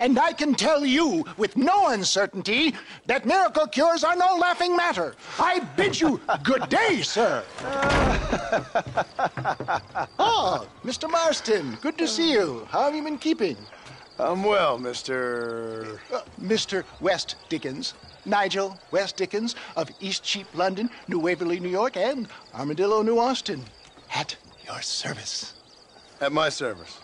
And I can tell you with no uncertainty that miracle cures are no laughing matter. I bid you good day, sir. oh, Mr. Marston, good to see you. How have you been keeping? I'm well, Mr. Uh, Mr. West Dickens. Nigel West Dickens of Eastcheap, London, New Waverly, New York, and Armadillo, New Austin. At your service. At my service.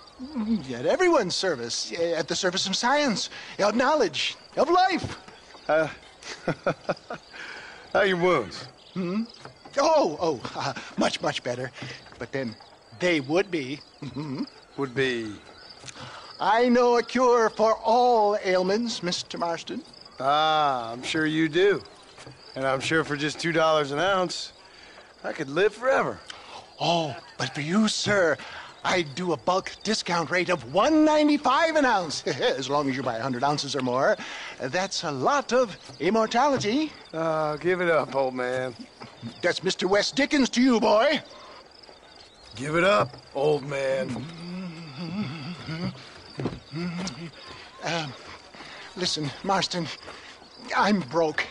At everyone's service. At the service of science, of knowledge, of life. Uh, how are your wounds? Hmm? Oh, oh, uh, much, much better. But then they would be. would be? I know a cure for all ailments, Mr. Marston. Ah, I'm sure you do. And I'm sure for just $2 an ounce, I could live forever. Oh, but for you, sir, I do a bulk discount rate of 195 an ounce, as long as you buy 100 ounces or more. That's a lot of immortality. Uh, give it up, old man. That's Mr. West Dickens to you, boy. Give it up, old man. Uh, listen, Marston, I'm broke.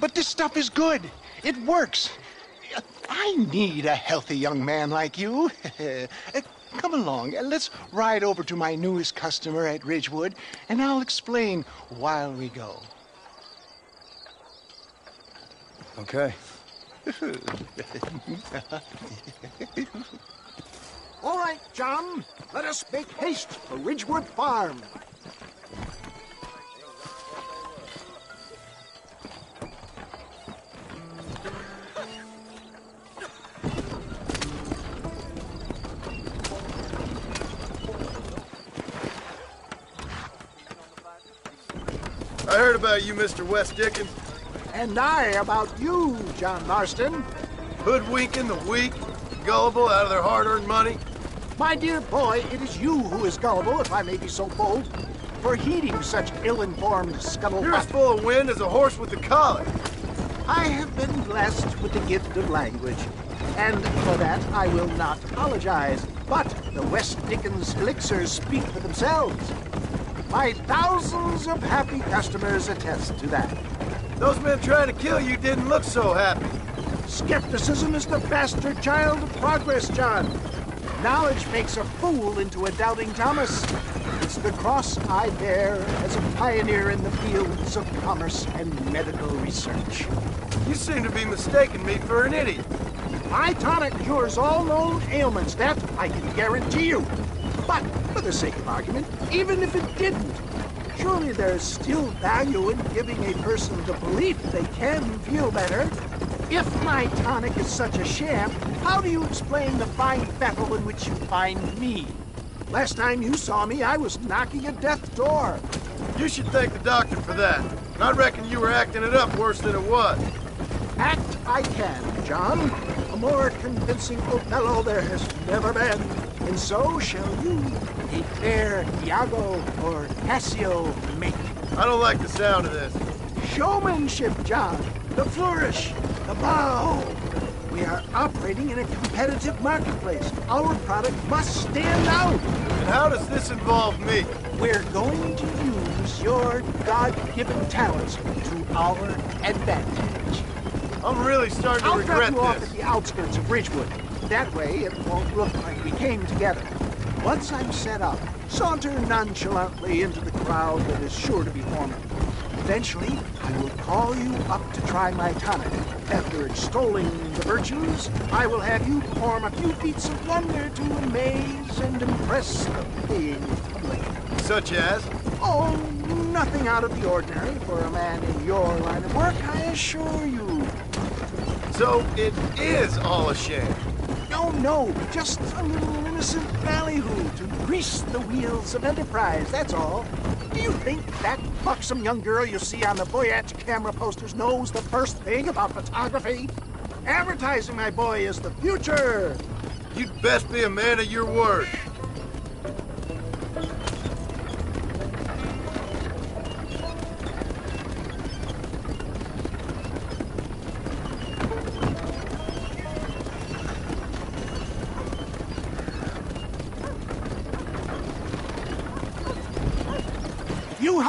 But this stuff is good. It works. I need a healthy young man like you. Come along, and let's ride over to my newest customer at Ridgewood, and I'll explain while we go. Okay. All right, John, let us make haste for Ridgewood Farm. About you, Mr. West Dickens. And I about you, John Marston. Hoodwinking the weak, gullible out of their hard-earned money. My dear boy, it is you who is gullible, if I may be so bold, for heeding such ill-informed scuttlebutt. You're as full of wind as a horse with the collar. I have been blessed with the gift of language, and for that I will not apologize. But the West Dickens elixirs speak for themselves. My thousands of happy customers attest to that. Those men trying to kill you didn't look so happy. Skepticism is the bastard child of progress, John. Knowledge makes a fool into a doubting Thomas. It's the cross I bear as a pioneer in the fields of commerce and medical research. You seem to be mistaking me for an idiot. My tonic cures all known ailments, that I can guarantee you. But, for the sake of argument, even if it didn't, surely there's still value in giving a person the belief they can feel better. If my tonic is such a sham, how do you explain the fine battle in which you find me? Last time you saw me, I was knocking at death's door. You should thank the doctor for that. I reckon you were acting it up worse than it was. Act I can, John. A more convincing Othello there has never been. And so shall you, a fair Iago or Cassio make. I don't like the sound of this. Showmanship, John. The flourish, the bow. We are operating in a competitive marketplace. Our product must stand out. And how does this involve me? We're going to use your God-given talents to our advantage. I'm really starting to I'll regret drop you off at the outskirts of Ridgewood. That way, it won't look like we came together. Once I'm set up, saunter nonchalantly into the crowd that is sure to be forming. Eventually, I will call you up to try my tonic. After extolling the virtues, I will have you perform a few feats of wonder to amaze and impress the paying public. Such as? Oh, nothing out of the ordinary for a man in your line of work, I assure you. So it is all a sham. No, no, just a little innocent ballyhoo to grease the wheels of enterprise, that's all. Do you think that buxom young girl you see on the Voyage camera posters knows the first thing about photography? Advertising, my boy, is the future. You'd best be a man of your word.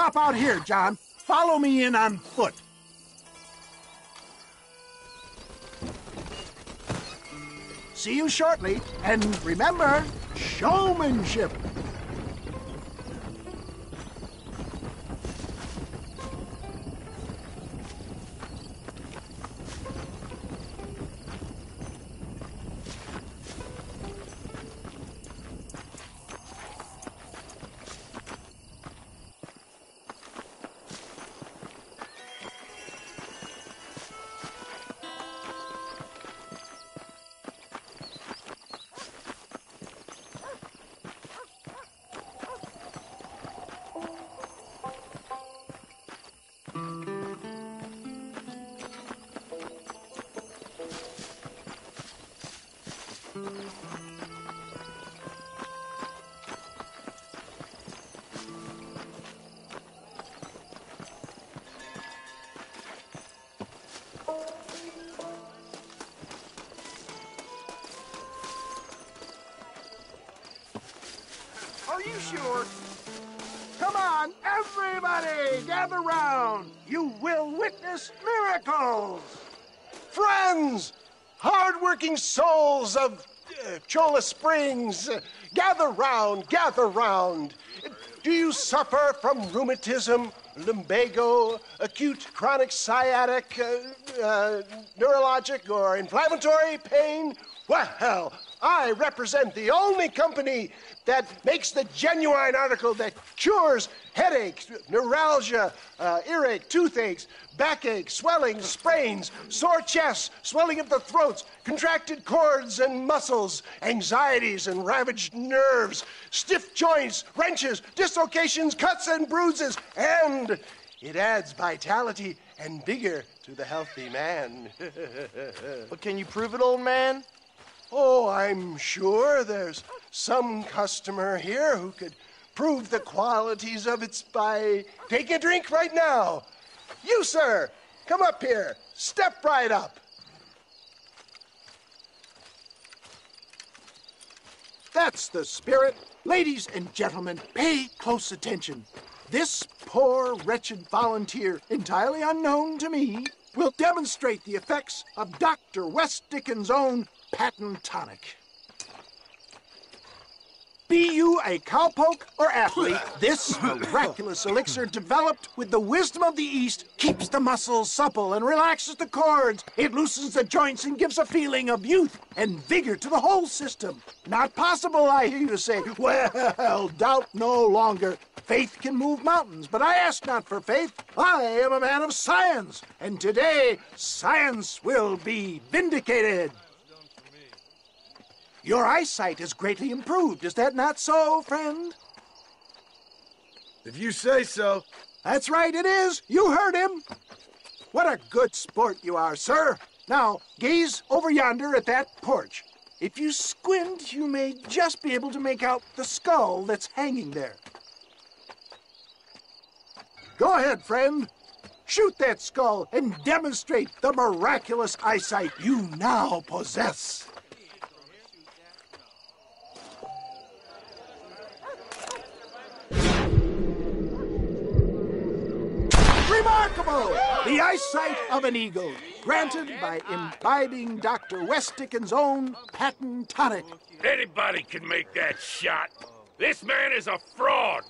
Hop out here, John. Follow me in on foot. See you shortly, and remember, showmanship. Sure? Come on, everybody, gather round. You will witness miracles. Friends, hardworking souls of uh, Chola Springs, uh, gather round, gather round. Do you suffer from rheumatism, lumbago, acute chronic sciatic, uh, uh, neurologic, or inflammatory pain? Well, I represent the only company that makes the genuine article that cures headaches, neuralgia, uh, earache, toothaches, backache, swelling, sprains, sore chests, swelling of the throats, contracted cords and muscles, anxieties and ravaged nerves, stiff joints, wrenches, dislocations, cuts and bruises, and it adds vitality and vigor to the healthy man. But can you prove it, old man? Oh, I'm sure there's some customer here who could prove the qualities of it by taking a drink right now. You, sir, come up here. Step right up. That's the spirit. Ladies and gentlemen, pay close attention. This poor, wretched volunteer, entirely unknown to me, will demonstrate the effects of Dr. West Dickens' own patent tonic. Be you a cowpoke or athlete, this miraculous elixir developed with the wisdom of the East keeps the muscles supple and relaxes the cords. It loosens the joints and gives a feeling of youth and vigor to the whole system. Not possible, I hear you say. Well, doubt no longer. Faith can move mountains, but I ask not for faith. I am a man of science, and today science will be vindicated. Your eyesight has greatly improved. Is that not so, friend? If you say so. That's right, it is. You heard him. What a good sport you are, sir. Now, gaze over yonder at that porch. If you squint, you may just be able to make out the skull that's hanging there. Go ahead, friend. Shoot that skull and demonstrate the miraculous eyesight you now possess. Remarkable! The eyesight of an eagle, granted by imbibing Dr. West Dickens' own patent tonic. Anybody can make that shot. This man is a fraud.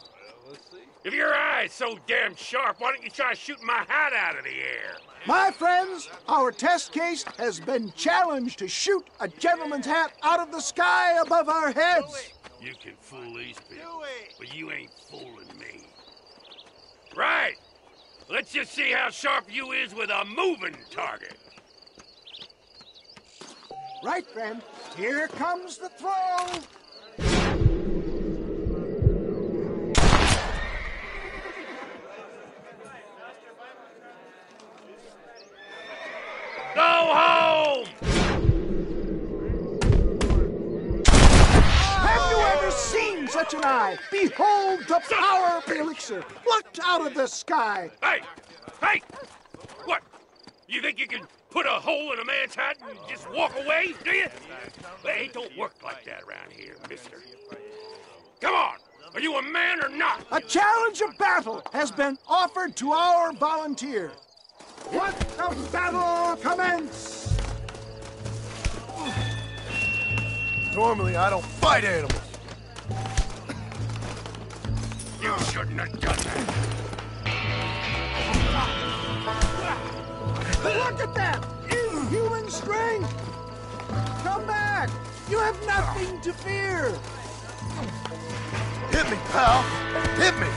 If your eye's so damn sharp, why don't you try shooting my hat out of the air? My friends, our test case has been challenged to shoot a gentleman's hat out of the sky above our heads. You can fool these people, but you ain't fooling me. Right. Let's just see how sharp you is with a moving target. Right, friend. Here comes the throw. Go home! Have you ever seen such an eye? Behold the power of the elixir, plucked out of the sky. Hey! Hey! What? You think you can put a hole in a man's hat and just walk away, do you? Hey, it don't work like that around here, mister. Come on! Are you a man or not? A challenge of battle has been offered to our volunteer. Let the battle commence! Normally, I don't fight animals. Shouldn't have done that. Look at that! Inhuman strength! Come back! You have nothing to fear! Hit me, pal. Hit me.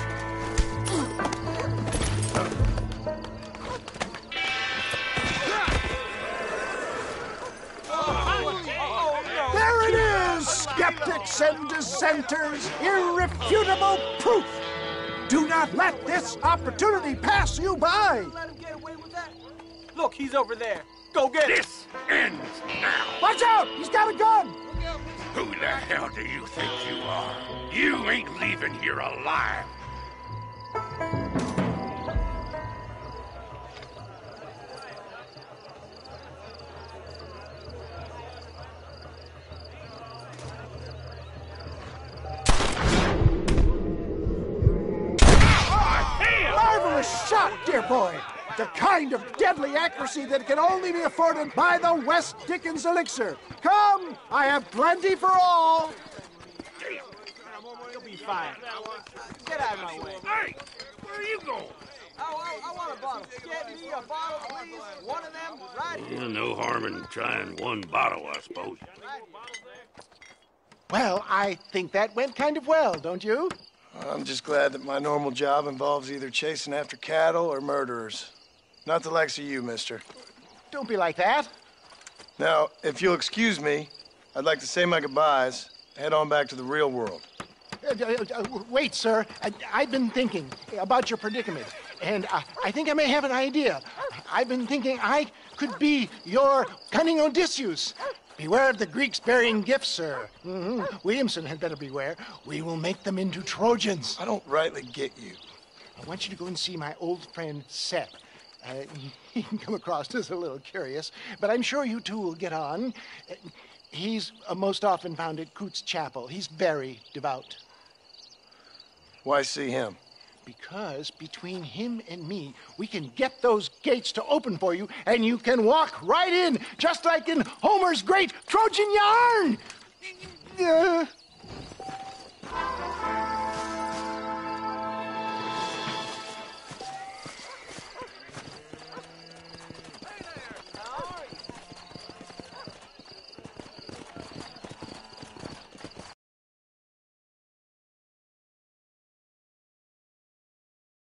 There it is! Skeptics and dissenters, irrefutable proof! Do not let this opportunity pass you by! Let him get away with that? Look, he's over there. Go get him. This ends now. Watch out! He's got a gun! Who the hell do you think you are? You ain't leaving here alive. Accuracy that can only be afforded by the West Dickens elixir. Come, I have plenty for all. You'll be fine. Get out of my way. Hey, where are you going? Oh, I, I want a bottle. Get me a bottle, please. One of them, right here. Yeah, no harm in trying one bottle, I suppose. Well, I think that went kind of well, don't you? I'm just glad that my normal job involves either chasing after cattle or murderers. Not the likes of you, mister. Don't be like that. Now, if you'll excuse me, I'd like to say my goodbyes, head on back to the real world. Uh, uh, uh, wait, sir. I, I've been thinking about your predicament, and I, I think I may have an idea. I've been thinking I could be your cunning Odysseus. Beware of the Greeks bearing gifts, sir. hmm Williamson had better beware. We will make them into Trojans. I don't rightly get you. I want you to go and see my old friend Seth. Uh, he can come across as a little curious, but I'm sure you two will get on. Uh, He's uh, most often found at Coots Chapel. He's very devout. Why see him? Because between him and me, we can get those gates to open for you, and you can walk right in, just like in Homer's great Trojan yarn. Uh,